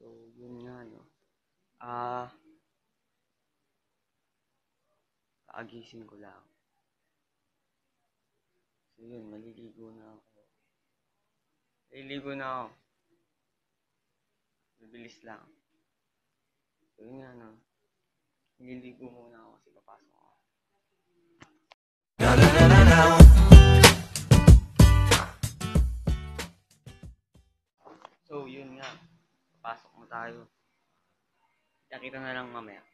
So, yun nga, no. Ah, kaagising ko lang. So, yun, maliligo na ako. Maliligo na ako. Mabilis lang. So, yun nga, no. Nililigo muna ako kasi papasok ako. So, yun nga. Pasok mo tayo. Nakita na lang mamaya.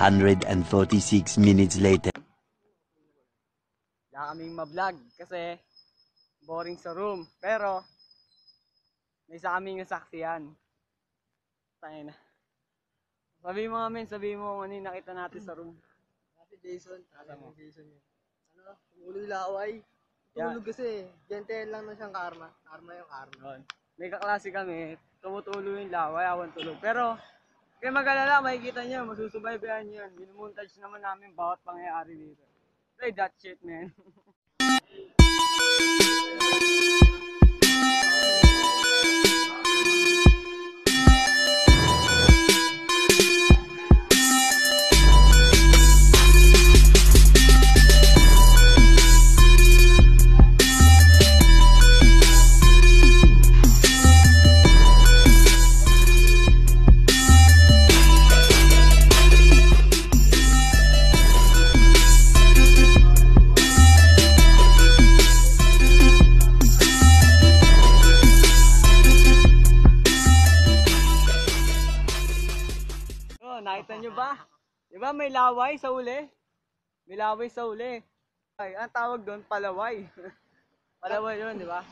Three hundred and forty-six minutes later. Wala kaming ma-vlog kasi boring sa room. Pero, may isa kaming nasaksiyan. Tayo na. Sabi mo amin, sabi mo kung ano yung nakita natin sa room. Si Jason, Alam mo. si Jason yun. Ano? Ulo laway. Tulog kasi. Gentle lang na siyang karma. Karma yung karma. Yun. May kaklase kami, tumutulo yung laway, awan tulog. Pero, kaya mag-alala, makikita niyo, masusubaybayan niyo yan. Minumontage naman namin bawat pangyayari dito. Play that shit, man. niyo ba? Di ba may laway sa uli? May laway sa uli. Ay, ang tawag doon, palaway. palaway yun, di ba?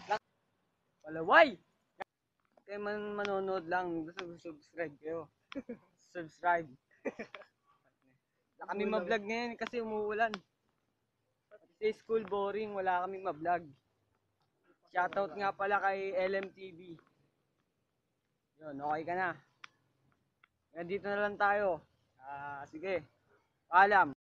Palaway! Kaya man manonood lang, gusto subscribe kayo. subscribe. Kami ma-vlog ngayon kasi umuulan. Sa school boring, wala kami ma-vlog. Shoutout nga pala kay LMTV. Yun, okay ka na. Nandito na lang tayo. Ah, sige. Paalam.